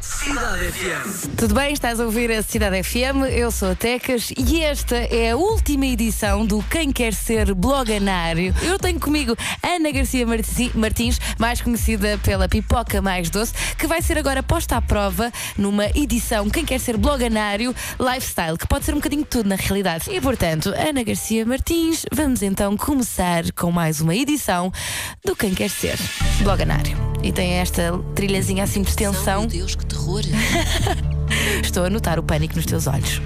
Cidade FM. Tudo bem? Estás a ouvir a Cidade FM? Eu sou a Tecas e esta é a última edição do Quem Quer Ser Bloganário. Eu tenho comigo Ana Garcia Marti- Martins, mais conhecida pela Pipoca Mais Doce, que vai ser agora posta à prova numa edição Quem Quer Ser Bloganário Lifestyle, que pode ser um bocadinho de tudo na realidade. E portanto, Ana Garcia Martins, vamos então começar com mais uma edição do Quem Quer Ser Bloganário. E tem esta trilhazinha assim de extensão. Meu Deus, que terror! Estou a notar o pânico nos teus olhos.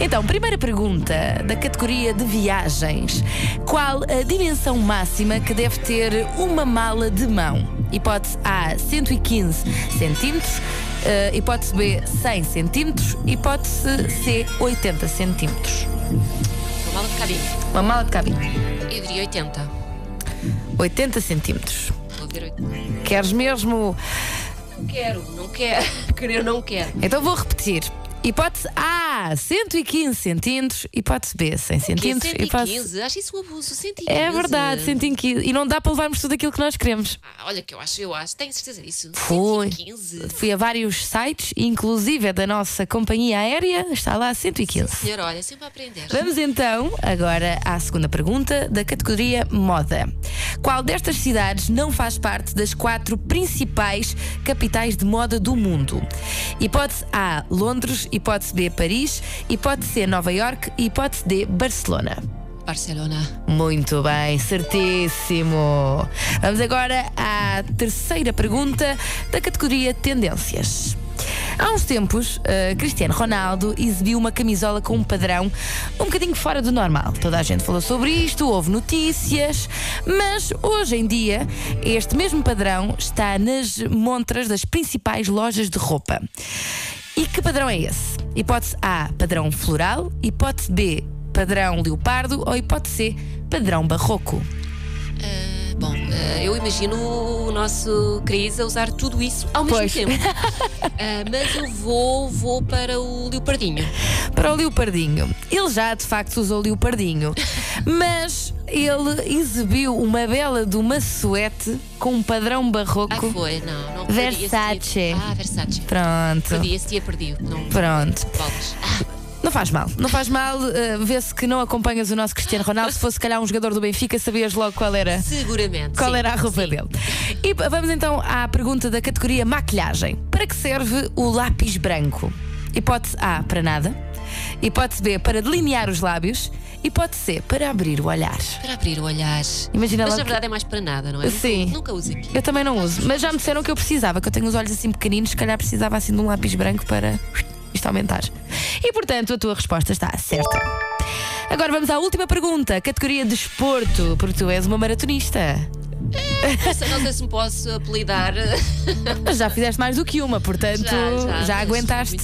Então, primeira pergunta da categoria de viagens: Qual a dimensão máxima que deve ter uma mala de mão? Hipótese A, 115 centímetros. eh, hipótese B, 100 centímetros. Hipótese C, 80 centímetros. Uma mala de cabine. Uma mala de cabine. Eu diria 80. 80 centímetros. Vou ver 80. Queres mesmo? Não quero, não quero. Querer, não quero. Então vou repetir. Hipótese A, 115 centímetros. Hipótese B, 100 centímetros. Hipótese 115? Acho isso um abuso. 115. É verdade, 115. E não dá para levarmos tudo aquilo que nós queremos. Ah, olha que eu acho, eu acho. Tenho certeza disso. Foi. 115. Fui a vários sites, inclusive a da nossa companhia aérea, está lá 115. Senhor, olha, sempre a aprender. Vamos então agora à segunda pergunta da categoria moda. Qual destas cidades não faz parte das quatro principais capitais de moda do mundo? Hipótese A, Londres. Hipótese B, Paris. Hipótese C, Nova York. E hipótese D, Barcelona. Barcelona. Muito bem, certíssimo. Vamos agora à terceira pergunta da categoria Tendências. Há uns tempos, eh, Cristiano Ronaldo exibiu uma camisola com um padrão um bocadinho fora do normal. Toda a gente falou sobre isto, houve notícias, mas hoje em dia este mesmo padrão está nas montras das principais lojas de roupa. E que padrão é esse? Hipótese A, padrão floral. Hipótese B, padrão leopardo. Ou hipótese C, padrão barroco. Ah, bom, ah, eu imagino o nosso Cris a usar tudo isso ao mesmo Pois. tempo. Ah, mas eu vou, vou para o Leopardinho. Para o leopardinho. Ele já de facto usou leopardinho, mas ele exibiu uma bela de uma suete com um padrão Ah, barroco. foi, não. não Versace. Ah, Versace. Pronto. Perdi, esse dia perdi. Não, Pronto. Ah, Não faz mal, não faz mal. eh, Vê-se que não acompanhas o nosso Cristiano Ronaldo. Se fosse, se calhar, um jogador do Benfica, sabias logo qual era. seguramente. Qual sim, era a roupa sim. dele? E vamos então à pergunta da categoria maquilhagem. Para que serve o lápis branco? Hipótese A, para nada. Hipótese B, para delinear os lábios. Hipótese C, para abrir o olhar. Para abrir o olhar. Imagina Mas na que- verdade é mais para nada, não é? Sim. Nunca uso aqui. Eu também não uso, mas já me disseram que eu precisava, que eu tenho os olhos assim pequeninos, se calhar precisava assim de um lápis branco para isto aumentar. E portanto, a tua resposta está certa. Agora vamos à última pergunta, categoria desporto, porque tu és uma maratonista. Essa não sei se me posso apelidar. Mas já fizeste mais do que uma, portanto Já, já, mas aguentaste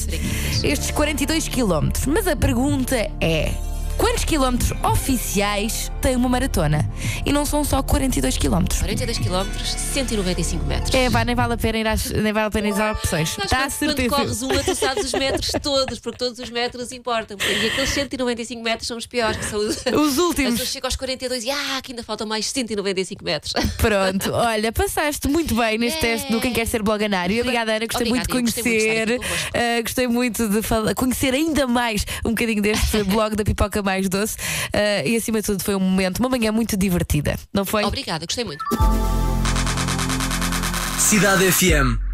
estes 42 quilómetros. Mas a pergunta é: quantos quilómetros oficiais tem uma maratona? E não são só 42 quilómetros. 42 km, 195 metros. É, vá, nem vale a pena ir às, nem vale a pena ir às opções. Sabes Está quando, quando corres uma, tu sabes os metros todos, porque todos os metros importam. E aqueles 195 metros são os piores, que são os. Os As últimos. pessoas chegam aos 42 e ah, que ainda faltam mais 195 metros. Pronto, olha, passaste muito bem neste É. teste do Quem Quer Ser Bloganário. Obrigada, Ana, gostei Obrigada, muito de eu gostei muito de conhecer. Ah, gostei muito de falar, conhecer ainda mais um bocadinho deste blog da Pipoca Mais Doce. Ah, e acima de tudo, foi um momento, uma manhã muito divertida, não foi? Obrigada, gostei muito. Cidade FM.